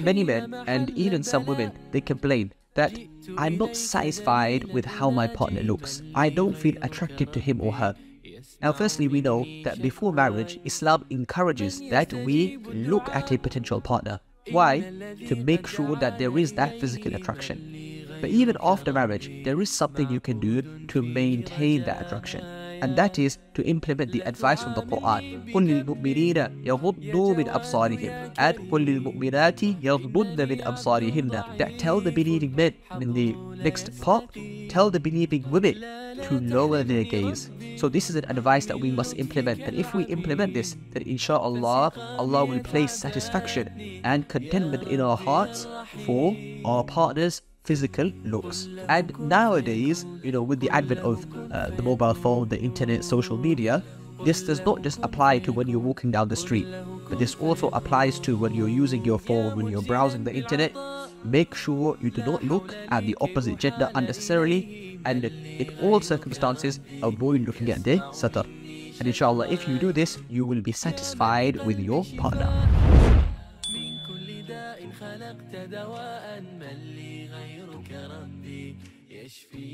Many men and even some women they complain that I'm not satisfied with how my partner looks. I don't feel attracted to him or her. Now, firstly, we know that before marriage, Islam encourages that we look at a potential partner. Why? To make sure that there is that physical attraction. But even after marriage, there is something you can do to maintain that attraction And that is to implement the advice from the Quran. قُلْ لِلْمُؤْمِنِينَ يَغُضُّوا مِنْ أَبْصَارِهِمْ And قُلْ لِلْمُؤْمِنَاتِ يَغْضُضْنَ مِنْ أَبْصَارِهِنَّ That tell the believing men, in the next part, tell the believing women to lower their gaze. So this is an advice that we must implement. And if we implement this, then inshallah, Allah will place satisfaction and contentment in our hearts for our partners physical looks. And nowadays, you know, with the advent of uh, the mobile phone, the internet, social media, this does not just apply to when you're walking down the street, but this also applies to when you're using your phone, when you're browsing the internet. Make sure you do not look at the opposite gender unnecessarily, and in all circumstances, avoid looking at the satar. And inshallah, if you do this, you will be satisfied with your partner. خلقت دواء من لي غيرك ربي يشفيني